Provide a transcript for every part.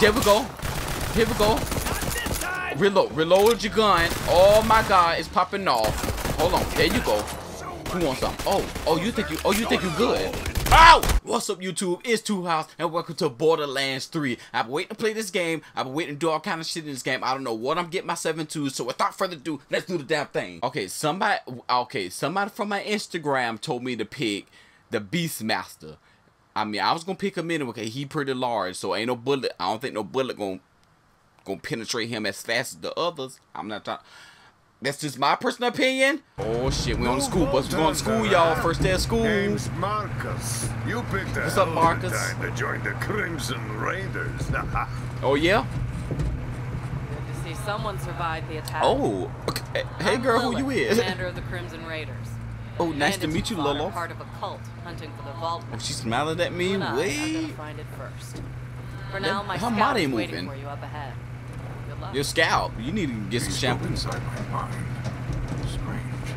There we go. Here we go. Reload. Reload your gun. Oh my god, it's popping off. Hold on. There you go. Who wants some? Oh, oh, you think you? Oh, you think you good? Ow! What's up, YouTube? It's Two House, and welcome to Borderlands 3. I've been waiting to play this game. I've been waiting to do all kind of shit in this game. I don't know what I'm getting myself into. So without further ado, let's do the damn thing. Okay, somebody. Okay, somebody from my Instagram told me to pick the Beastmaster. I mean, I was gonna pick him in Okay, he pretty large, so ain't no bullet. I don't think no bullet gonna gonna penetrate him as fast as the others. I'm not trying. That's just my personal opinion. Oh shit, we on the school bus. We going to school, y'all. First day of school. Name's Marcus. You picked a What's up, Marcus? time to join the Crimson Raiders. Oh yeah. Good to see someone survived the attack. Oh. Okay. Hey I'm girl, who you Lilith, is? Commander of the Crimson Raiders. Oh, nice to meet you, who Lolo. Part of a cult hunting for the vault. Oh, she's smiling at me. You and are gonna Wait. find it first. For now, my her scout body is waiting moving. for you up ahead. Good luck. Your scalp. You need to get some shampoo. inside my mind. Strange.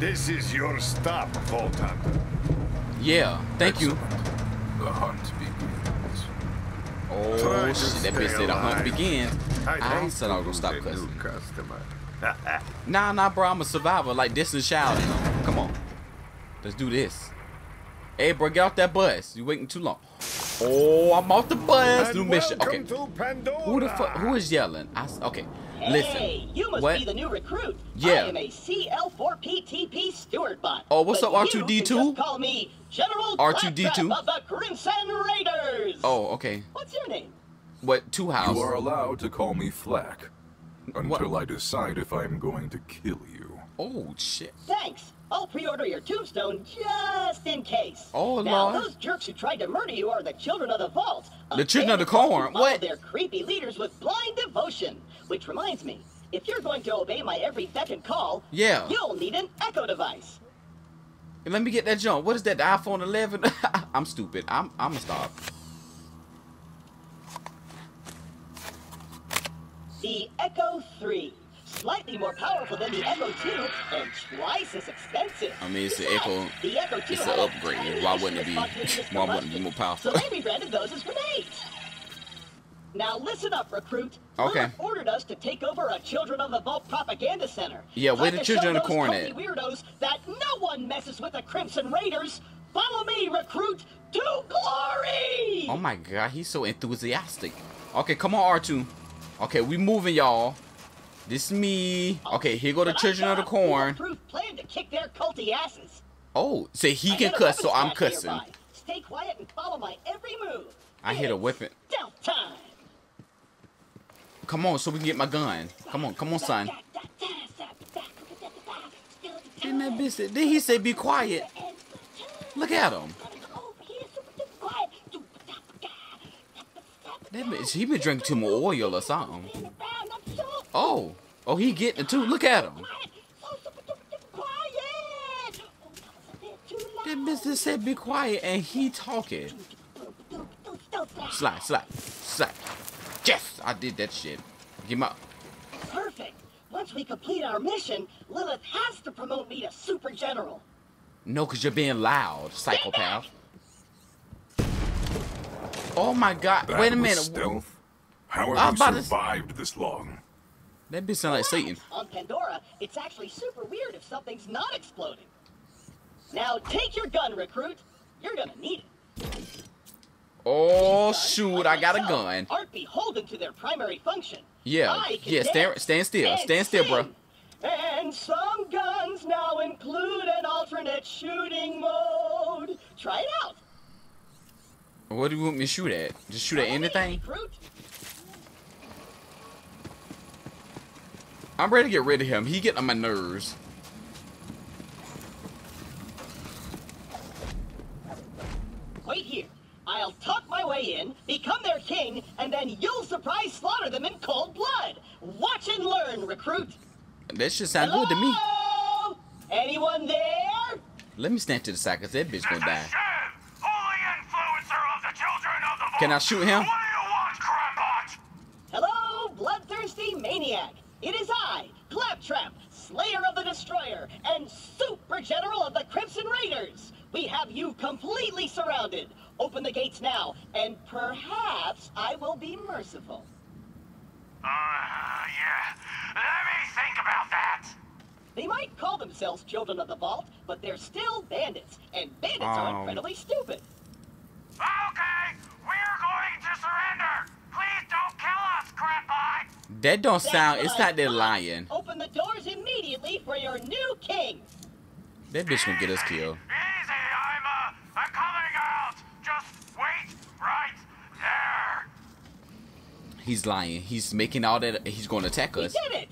this is your stop, Vault Hunter. Yeah. Thank you. The hunt begins. Oh Try shit, that bitch said the hunt alive. begins. I'd I said I was gonna stop a cussing. Nah, nah, bro, I'm a survivor, like Destiny Child. Let's do this. Hey, bro, get off that bus. You waiting too long. Oh, I'm off the bus. And New mission. Okay. to Who the fuck? Who is yelling? I s okay. Listen. Hey, you must what? be the new recruit. Yeah. I am a CL4PTP steward bot. Oh, what's But up, R2D2? can just call me General R2D2? Of the Crimson Raiders. Oh, okay. What's your name? What? Two house. You are allowed to call me FL4K. Until I decide if I'm going to kill you. Oh shit. Thanks. I'll pre-order your tombstone just in case. Oh, now, those jerks who tried to murder you are the children of the vault. The children of the bandit cult who corn? What? Their creepy leaders with blind devotion. Which reminds me, if you're going to obey my every beck and call, Yeah. you'll need an echo device. Let me get that jump. What is that? The iPhone 11? I'm stupid. I'm. I'm gonna stop. The Echo 3. Slightly more powerful than the Echo 2 and twice as expensive. I mean, it's the Echo- The Echo 2 it's an upgrade. Why wouldn't it be- why wouldn't it be more powerful? So they rebranded those as grenades. Now listen up, recruit. Okay. Lilith ordered us to take over a Children of the Vault propaganda center. Yeah, where the Children of the Corn at? Weirdos that no one messes with the Crimson Raiders. Follow me, recruit, to glory! Oh my god, he's so enthusiastic. Okay, come on, R2. Okay, we moving, y'all. This is me. Okay, here go the Children of the Corn. plan to kick their culty asses. Oh, say he can cuss, so I'm cussing. nearby. Stay quiet and follow my every move. I hit a. Stealth time. Come on, so we can get my gun. Come on, come on, son. Didn't that bitch say, did he say be quiet? Look at him. That bitch, he been drinking too much oil or something. Oh, oh, he getting it too. Look at him. That bitch just said be quiet and he talking. Slide, slide, slide. Yes, I did that shit. Get up. Perfect. Once we complete our mission, Lilith has to promote me to Super General. No, because you're being loud, psychopath. Oh my god. That Wait a minute. Stealth? How I was have you about to- survived this long? That bitch sound like Satan. On Pandora, it's actually super weird if something's not exploding. Now take your gun, recruit. You're gonna need it. Oh guns, shoot, I got a gun. Aren't beholden to their primary function. Yeah, yeah, stand- stand still, stand still, sing. And some guns now include an alternate shooting mode. Try it out. What do you want me to shoot at? Just shoot at anything? recruit. I'm ready to get rid of him. He getting on my nerves. Wait here. I'll talk my way in, become their king, and then you'll surprise slaughter them in cold blood. Watch and learn, recruit. That should sound good to me. Anyone there? Let me stand to the side, cause that bitch gonna die. Holy influencer of the children of the Can I shoot him? What do you want, Crampot? Hello, bloodthirsty maniac. It is I, Claptrap, Slayer of the Destroyer, and Super General of the Crimson Raiders. We have you completely surrounded. Open the gates now, and perhaps I will be merciful. Uh, yeah. Let me think about that. They might call themselves children of the vault, but they're still bandits, and bandits are Um. incredibly stupid. Okay, we're going to surrender. Please don't kill us, crap. That don't That's sound. It's I not that thought. lying. Open the doors immediately for your new king. That bitch gonna get us killed. Easy, I'm, uh, I'm coming out. Just wait right there. He's lying. He's making all that. He's gonna attack We us. did it.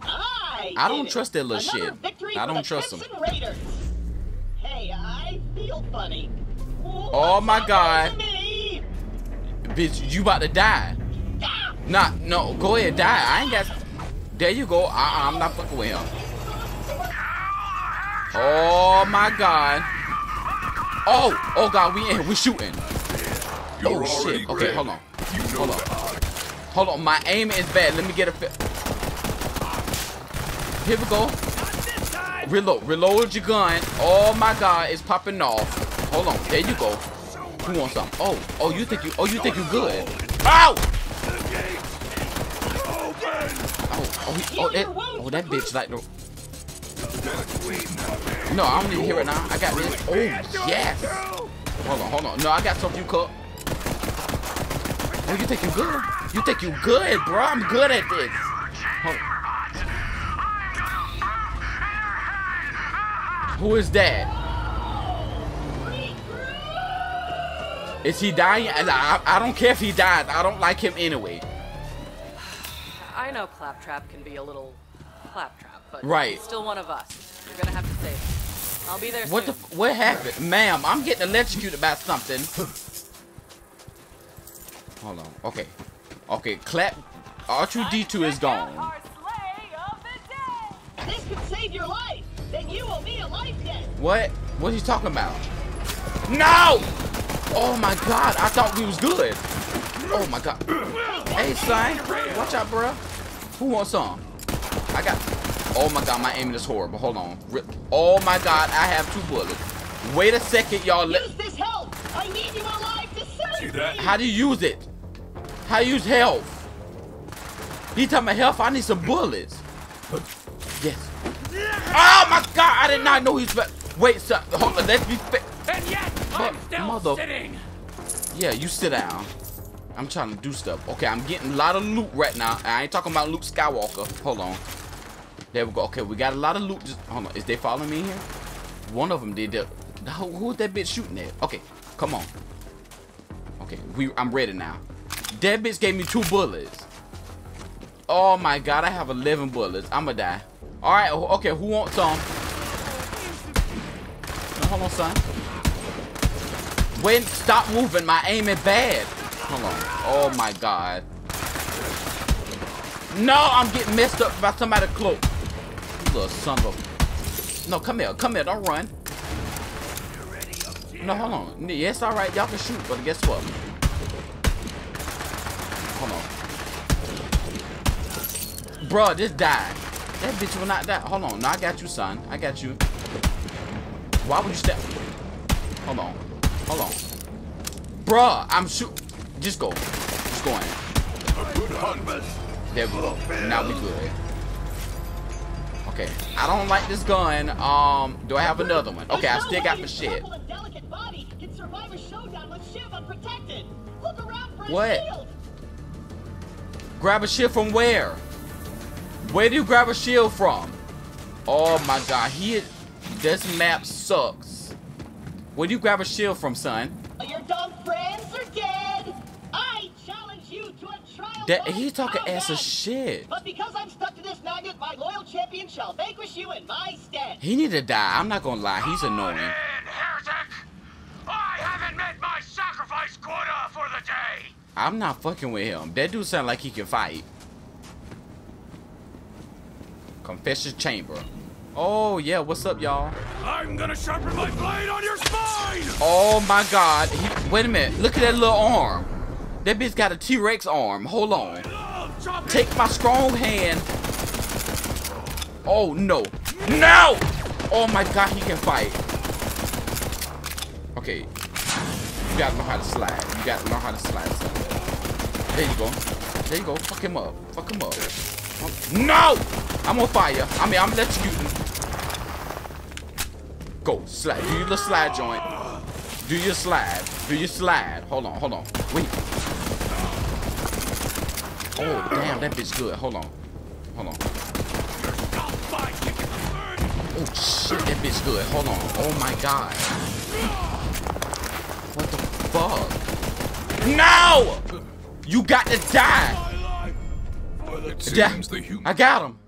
I. I don't it. trust that little Another shit. I don't trust trust 'em. Crimson Raiders. Hey, I feel funny. Oh my God. Bitch, you about to die. Ah! Nah, no, go ahead, die. I ain't got. There you go. Uh, I'm not fucking with him. Oh my god. Oh, oh god, we in. We shooting. You're Oh shit. Okay, dead. hold on. You Hold on. that. Hold on. My aim is bad. Let me get a. Fi here we go. Reload. Reload your gun. Oh my god, it's popping off. Hold on. There you go. Who wants some? Oh, oh, you think you? Oh, you think you good? Ow! Oh, oh, he, oh, that, oh, that bitch like the. No, I don't to hear it now. I got this. Oh, yes. Hold on, hold on. No, I got something you cook. Oh, you think you good? You think you good, bro? I'm good at this. Who is that? Is he dying? I, I don't care if he dies. I don't like him anyway. I know Claptrap can be a little claptrap, but Right. he's still one of us. You're gonna have to save him. I'll be there What the? soon. f- What happened, ma'am? I'm getting electrocuted by something. Hold on. Okay. Okay. Clap. R2D2 is gone. Our sleigh of the day. This could save your life. Then you owe me a life debt. What? What are you talking about? No! Oh my god, I thought we was good. Oh my god. Hey, son. Watch out, bro. Who wants some? I got... Oh my god, my aiming is horrible. Hold on. Rip. Oh my god, I have two bullets. Wait a second, y'all. Use this help. I need you alive to serve See me. How do you use it? How do you use health? He talking about health? I need some bullets. Yes. Oh my god, I did not know he's... Wait, son. Hold on, let's be... Fa- And yet, I'm still mother- sitting. Yeah, you sit down. I'm trying to do stuff. Okay, I'm getting a lot of loot right now. I ain't talking about Luke Skywalker. Hold on. There we go. Okay, we got a lot of loot. Just hold on. Is they following me here? One of them did. the. Who, who's that bitch shooting at? Okay, come on. Okay, we. I'm ready now. That bitch gave me two bullets. Oh my god, I have 11 bullets. I'ma die. All right. Okay, who wants some? No, hold on, son. Wait, stop moving. My aim is bad. Hold on. Oh my god. No, I'm getting messed up by somebody close. Little son of a. No, come here. Come here. Don't run. No, hold on. Yes, all right. Y'all can shoot, but guess what? Hold on. Bruh, just die. That bitch will not die. Hold on. No, I got you, son. I got you. Why would you step? Hold on. Hold on. Bruh, I'm shoot. Just go. Just go in. There we go. Now we good. Okay. I don't like this gun. Um, do I have another one? Okay, I still got my shit. supple and delicate body can survive a showdown with Shiv unprotected. Look around for a What? Grab a shield from where? Where do you grab a shield from? Oh my god, he this map sucks. Where do you grab a shield from, son? That by he's talking ass of shit. But because I'm stuck to this magnet, my loyal champion shall vanquish you in my stead. He need to die. I'm not gonna lie, he's annoying. In! I haven't met my sacrifice quota for the day. I'm not fucking with him. That dude sound like he can fight. Confession chamber. Oh yeah, what's up, y'all? I'm gonna sharpen my blade on your spine. Oh my god. He, wait a minute. Look at that little arm. That bitch got a T-Rex arm. Hold on. Take my strong hand. Oh no. No! Oh my god, he can fight. Okay. You gotta learn how to slide. You gotta learn how to slide, son. There you go. There you go. Fuck him up. Fuck him up. No! I'm on fire. I mean, I'm electrocuting. Go. Slide. Do your slide joint. Do your slide. Do your slide. Hold on. Hold on. Wait. Oh, damn. That bitch good. Hold on. Hold on. Oh, shit. That bitch good. Hold on. Oh, my God. What the fuck? No! You got to die. Yeah, seems the human I got him.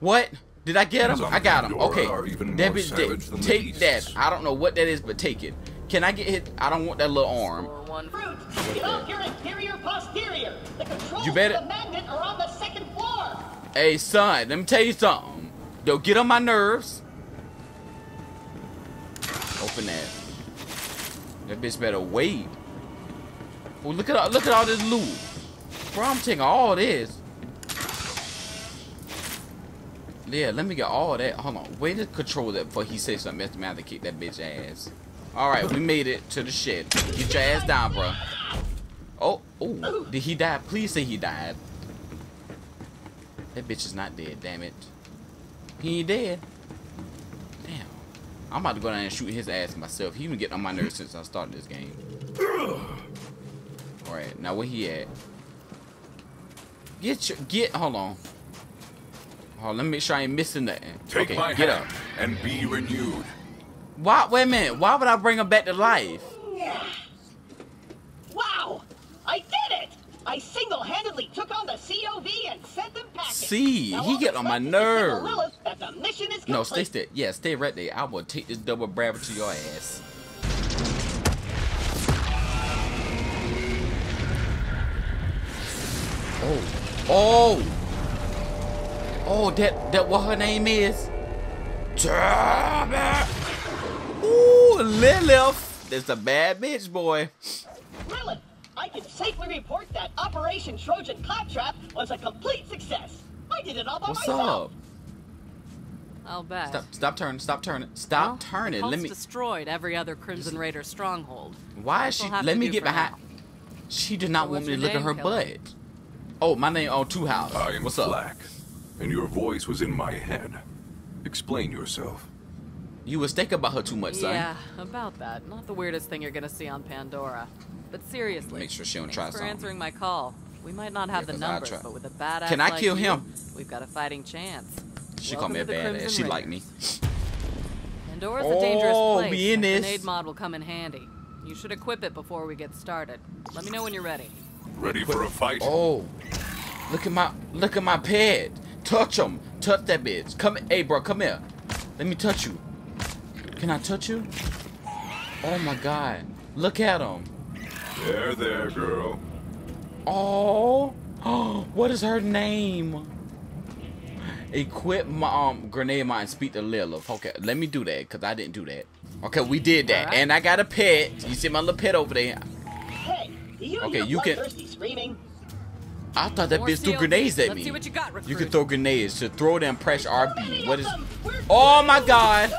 What? Did I get him? I got him. Okay. That bitch dead. Take that. I don't know what that is, but take it. Can I get hit? I don't want that little arm. Or one Fruit, get off your inferior posterior. The controls You better- for the magnet are on the second floor. Hey, son, let me tell you something. Don't get on my nerves. Open that. That bitch better wait. Oh, look at all, look at all this loot. Bro, I'm taking all this. Yeah, let me get all that. Hold on. Wait to control that before he says something else. Man, to kick that bitch ass. All right, we made it to the shed. Get your ass down, bro. Oh, oh, did he die? Please say he died. That bitch is not dead, damn it. He ain't dead. Damn. I'm about to go down and shoot his ass myself. He been getting on my nerves since I started this game. Alright, now where he at? Get your get hold on. Hold on, let me make sure I ain't missing nothing. Take okay, my get up. and be renewed. Why wait a minute, why would I bring him back to life? Wow! I did it! I single-handedly took on the COV and sent them packing. See, Now he get on my left is to tell nerve. Lilith that the mission is No, stay still. Yeah, stay right there. I will take this double brabber to your ass. Oh. Oh. Oh, that that what her name is? Damn it. Ooh, Lilith. That's a bad bitch, boy. Lilith, I can safely report that Operation Trojan Claptrap was a complete success. I did it all by What's myself. up? I'll bet. Stop stop turning, stop turning. Stop Well, turning. Let me destroyed every other Crimson Raider stronghold. Why is she what let me get for behind now. She did not So want me to look at her name, Killer? butt. Oh, my name on Two House. I am What's up? FL4K, and your voice was in my head. Explain yourself. You was thinking about her too much, son. Yeah, about that. Not the weirdest thing you're gonna see on Pandora. But seriously, Make sure she don't thanks try for something. answering my call. We might not have Yeah, the 'cause I numbers, but with a badass Can I like kill you, him? we've got a fighting chance. She Welcome called me a to the badass. She like me. Raiders. Pandora's a dangerous Oh, place. we in and this. Grenade mod will come in handy. You should equip it before we get started. Let me know when you're ready. Ready for a fight? Oh, look at my look at my pet. Touch him. Touch that bitch. Come, hey, bro, come here. Let me touch you. Can I touch you? Oh my God! Look at him. There, there, girl. Oh, oh, what is her name? Equip my um grenade mine. Speak to Lilith. Okay, let me do that because I didn't do that. Okay, we did that, Alright. and I got a pet. You see my little pet over there? Hey, you Okay, you can- bloodthirsty screaming? I thought that More bitch threw grenades at Let's me. see what you got, You can throw grenades to throw them. Press RB. What of is? them. We're Oh my God!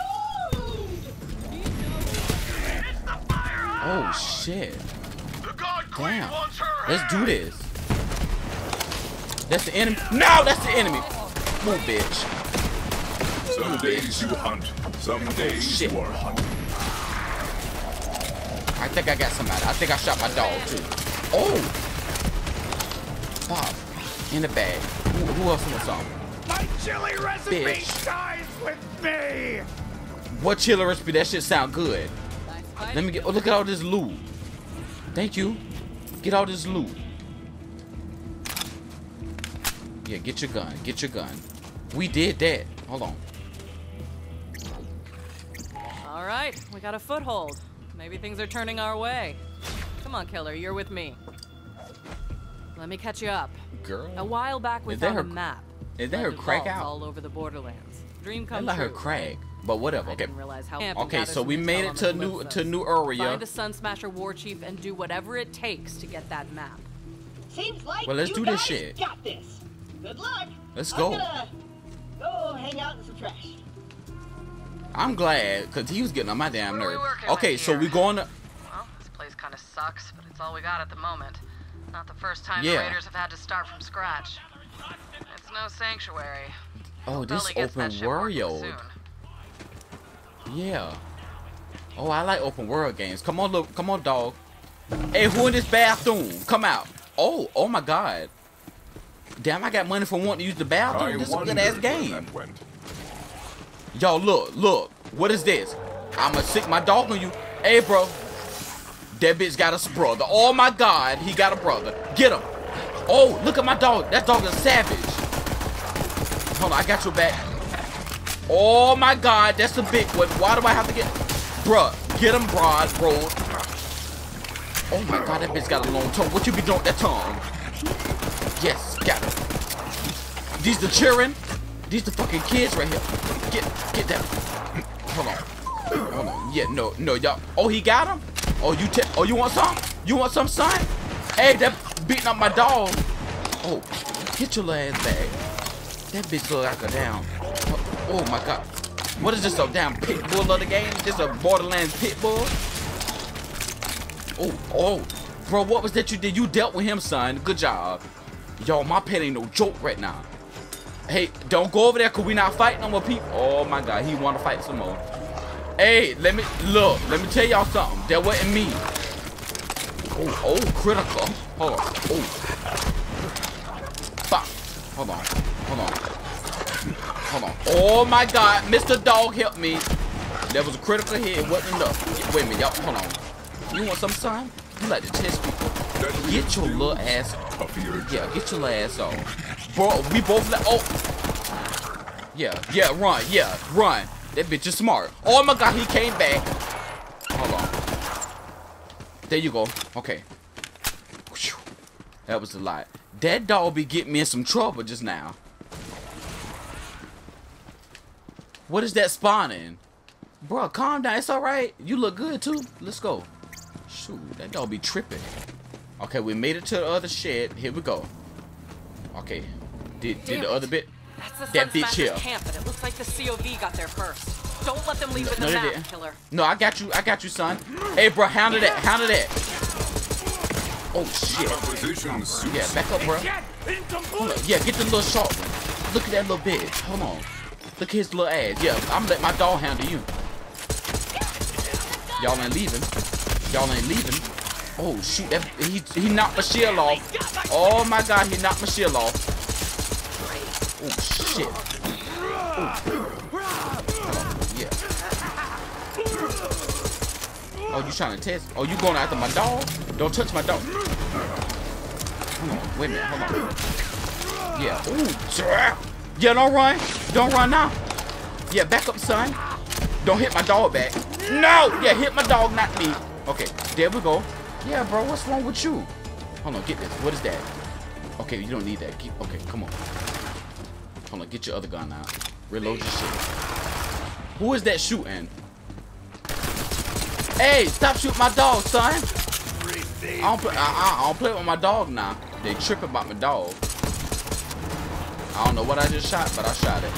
Oh shit! The God Queen Damn. wants her Let's do this. That's the enemy. No, that's the enemy. Move, bitch. Some days you hunt, some days Shit. you are hunted. I think I got somebody. I think I shot my dog too. Oh! Bob, in the bag. Who, who else wants some? My chili recipe Bitch. dies with me! What chili recipe? That shit sound good. Let me get. Oh, look at all this loot. Thank you. Get all this loot. Yeah, get your gun. Get your gun. We did that. Hold on. All right, we got a foothold. Maybe things are turning our way. Come on, killer, you're with me. Let me catch you up. Girl. A while back, we Is that found a her- map. is that her crack out? all over the borderlands. Dream I come let her true. crack. But whatever. Okay. didn't realize how camp Okay, so we made it to the new to new area. Find the Sun Smasher war chief and do whatever it takes to get that map. Seems like Well, let's you do this guys shit. got this. Good luck. Let's I'm go. gonna go hang out in some trash. I'm glad because he was getting on my damn What nerve. Okay, with so here? we going to. Well, this place kind of sucks, but it's all we got at the moment. Not the first time Yeah. the Raiders have had to start from scratch. It's no sanctuary. Oh, this Belly open shit working world. Yeah. Oh, I like open world games. Come on, look. Come on, dog. Hey, who in this bathroom? Come out. Oh, oh my God. Damn, I got money for wanting to use the I bathroom. This is a good ass game. Yo, look, look. What is this? I'ma sick my dog on you. Hey, bro. That bitch got a brother. Oh my God, he got a brother. Get him. Oh, look at my dog. That dog is savage. Hold on, I got your back. Oh my God, that's a big one. Why do I have to get? Bruh, get him, broad, bro. Oh my God, that bitch got a long tongue. What you be doing with that tongue? Yes, got him. These the children. These the fucking kids right here. Get, get that. Hold on. Hold on. Yeah, no, no, y'all. Oh, he got him. Oh, you te- Oh, you want some? You want some, son? Hey, that beating up my dog. Oh, get your ass back. That bitch look like a damn. Oh, my god. What is this? A damn pit bull of the game? This a Borderlands pit bull? Oh, oh, bro, what was that you did? You dealt with him, son. Good job. Yo, my pet ain't no joke right now. Hey, don't go over there cause we not fighting no more people. Oh my god, he wanna fight some more. Hey, let me look, let me tell y'all something. That wasn't me. Oh, oh, critical. Hold on. Oh. Fuck. Hold on. Hold on. Hold on. Oh my god, Mr. Dog help me. That was a critical hit. It wasn't enough. Wait a minute, y'all. Hold on. You want some son? You like to test people. Get your little ass Puffier yeah, get your little ass off. Bro, we both let. Oh. Yeah, yeah, run. Yeah, run. That bitch is smart. Oh my god, he came back. Hold on. There you go. Okay. That was a lot. That dog be getting me in some trouble just now. What is that spawning? Bro, calm down. It's alright. You look good too. Let's go. Shoot, that dog be tripping. Okay, we made it to the other shed. Here we go. Okay. Did, did the other bit? That's the That Sun bitch Smashers here. camp, but it looks like the COV got there first. Don't let them leave with No, the they map, didn't. killer. No, I got you. I got you, son. Hey, bro, handle that. Handle that. Oh, shit. Position. Yeah, back up, bro. Get Hold up. Yeah, get the little shot. Look at that little bitch. Hold on. Look at his little ass. Yeah, I'm let my dog handle you. Y'all ain't leaving. Y'all ain't leaving. Oh shoot, that he he knocked my shield off. Oh my god, he knocked my shield off. Oh shit. On. Yeah. Oh, you trying to test? Oh, you going after my dog? Don't touch my dog. Hold on, wait a minute, hold on. Yeah. Ooh. Yeah, don't run. Don't run now. Yeah, back up, son. Don't hit my dog back. No! Yeah, hit my dog, not me. Okay, there we go. Yeah, bro, what's wrong with you? Hold on, get this. What is that? Okay, you don't need that. Keep, okay, come on. Hold on, get your other gun out. Reload your shit. Who is that shooting? Hey, stop shooting my dog, son. I don't, play, I, I, I don't play with my dog now. They tripping about my dog. I don't know what I just shot, but I shot it.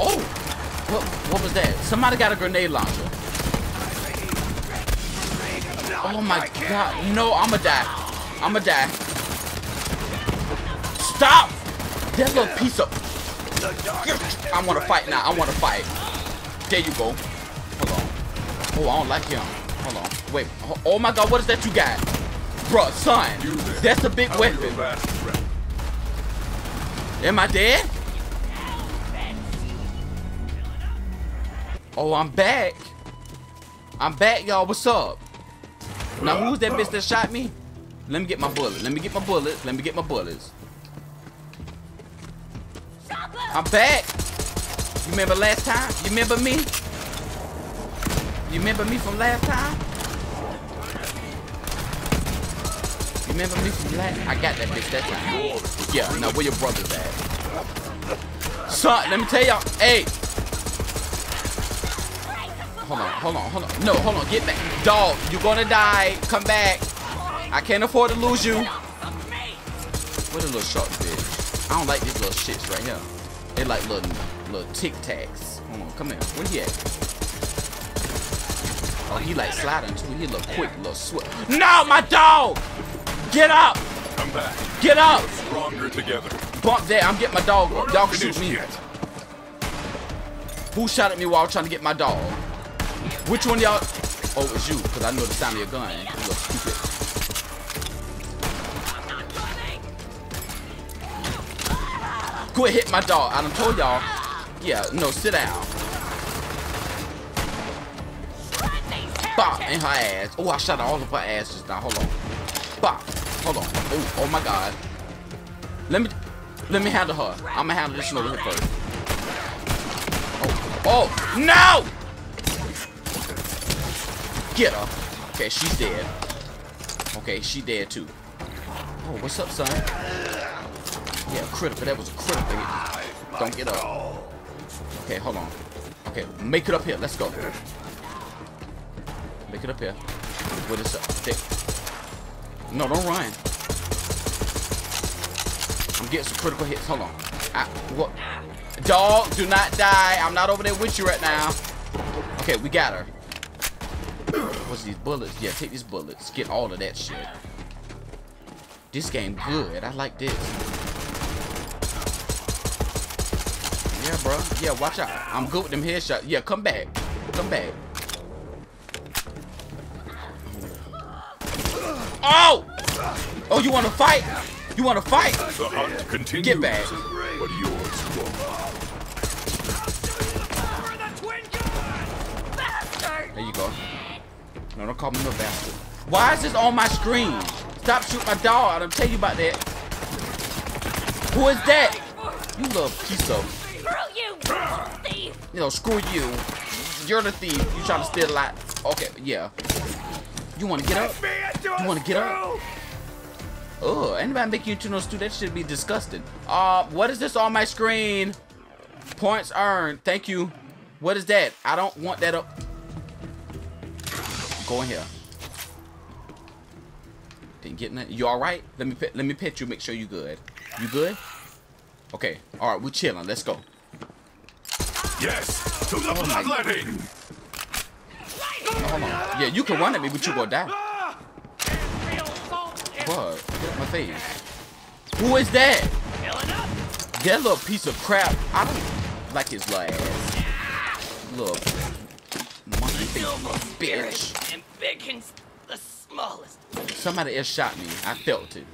Oh! What, what was that? Somebody got a grenade launcher. Oh my god. No, I'ma die. I'ma die. Stop! That little piece of... I wanna fight now. I wanna fight. There you go. Hold on. Oh, I don't like him. Hold on. Wait. Oh- Oh my god, what is that you got? Bruh, son. That's a big weapon. Am I dead? Oh, I'm back. I'm back, y'all. What's up? Now, who's that bitch that shot me? Let me get my bullet. Let me get my bullets. Let me get my bullets. I'm back. You remember last time? You remember me? You remember me from last time? I got that bitch that time. Yeah, now where your brothers at? Son, let me tell y'all. Hey. Hold on, hold on, hold on. No, hold on, get back. Dog, you gonna die. Come back. I can't afford to lose you. What a little short bitch. I don't like these little shits right here. They like little little tic tacs. Hold on, come here. Where he at? Oh, he like sliding too. He look quick, look swift. No, my dog! Get up! Come back. Get up! Stronger together. Bump there. I'm getting my dog. We're Dog not shoot me. yet. Who shot at me while trying to get my dog? Which one y'all? Oh, it's you, because I know the sound of your gun. You look stupid. Quit hitting my dog. I done told y'all. Yeah, no, sit down. Bop in her ass. Oh, I shot all of her ass just now. Hold on. Bop. Hold on. Oh, oh my God. Let me, let me handle her. I'm gonna handle this one over here first. Oh, oh, no! Get her. Okay, she's dead. Okay, she dead too. Oh, what's up, son? Yeah, critical. That was a critical hit. Don't get up. Okay, hold on. Okay, make it up here. Let's go. Make it up here. What is up? No, don't run. I'm getting some critical hits. Hold on. I, what? Dog, do not die. I'm not over there with you right now. Okay, we got her. What's these bullets? Yeah, take these bullets. Get all of that shit. This game good. I like this. Yeah, bro. Yeah, watch out. I'm good with them headshots. Yeah, come back. Come back. Oh! Oh, you want to fight? You want to fight? The hunt continues. Get back. But yours won't. For the twin gun! There you go. No, don't call me no bastard. Why is this on my screen? Stop shooting my dog. I don't tell you about that. Who is that? You little piece of, Screw you, thief! you know, screw you. You're the thief. You trying to steal a lot. Okay, yeah. You want to get up? You wanna get up? Oh, anybody make you into no stew? That should be disgusting. Uh, what is this on my screen? Points earned. Thank you. What is that? I don't want that up. Go in here. Didn't get nothing. You all right? Let me let me pet you. Make sure you good. You good? Okay. All right. We're chilling. Let's go. Yes, to the Oh my- Hold on. Yeah, you can run at me, but you gonna die. What? Get out my face. Who is that? That little piece of crap. I don't like his little ass. Little monkey face bitch. And the smallest. Somebody else shot me. I felt it.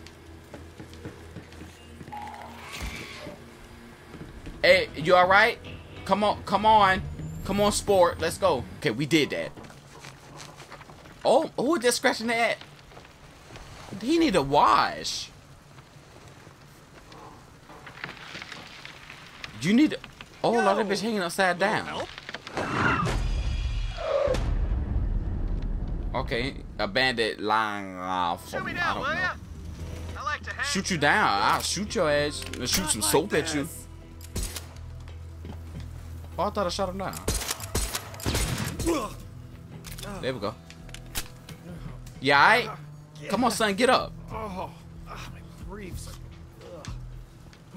Hey, you alright? Come on, come on. Come on, sport. Let's go. Okay, we did that. Oh, who is that scratching that? He need a wash. You need. Oh, Lord, that bitch hanging upside down. Okay, a bandit lying off. Shoot me down, I don't know. I like to hang. Shoot you down. I'll shoot your ass. and shoot some soap at you. Oh, I thought I shot him down. There we go. Yeah, I. Come on, son, get up. Oh, my briefs.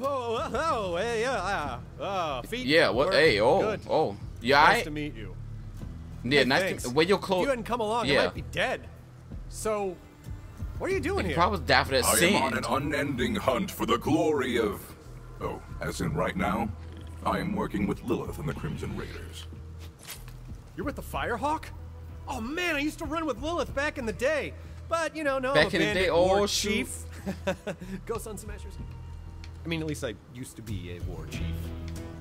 Oh, oh, hey, yeah, uh, uh, feet. Yeah, what? work. Hey, oh, Good. oh. Yeah, Nice I. to meet you. Yeah, Hey, nice thanks. to. Where your clothes? you hadn't come along, you Yeah. might be dead. So, what are you doing here? probably die for that I am on an unending hunt for the glory of. Oh, as in right now, I am working with Lilith and the Crimson Raiders. You're with the Firehawk? Oh man, I used to run with Lilith back in the day. But you know, no, Back I'm a in the day? Oh, chief. Go Sun Smashers. I mean, at least I used to be a war chief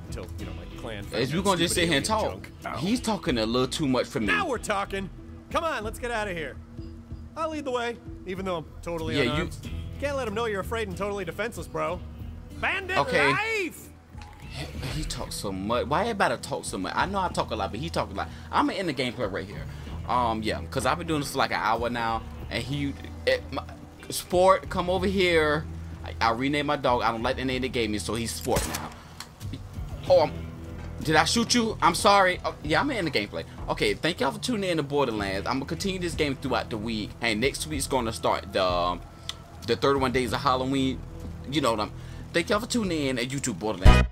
until you know my clan. As we're gonna just sit here and talk. junk. He's talking a little too much for me. Now we're talking. Come on, let's get out of here. I'll lead the way, even though I'm totally Yeah, you- Can't let them know you're afraid and totally defenseless, bro. Bandit Okay. life! He talks so much. Why everybody talk so much? I know I talk a lot, but he talk a lot. I'm in the gameplay right here. Um, yeah, because I've been doing this for like an hour now, and he, it, my, sport, come over here. I, I renamed my dog. I don't like the name they gave me, so he's sport now. Oh, I'm, did I shoot you? I'm sorry. Oh, yeah, I'm in the gameplay. Okay, thank y'all for tuning in to Borderlands. I'm gonna continue this game throughout the week, and next week's gonna start the um, the 31 days of Halloween. You know what I'm. Thank y'all for tuning in at YouTube Borderlands.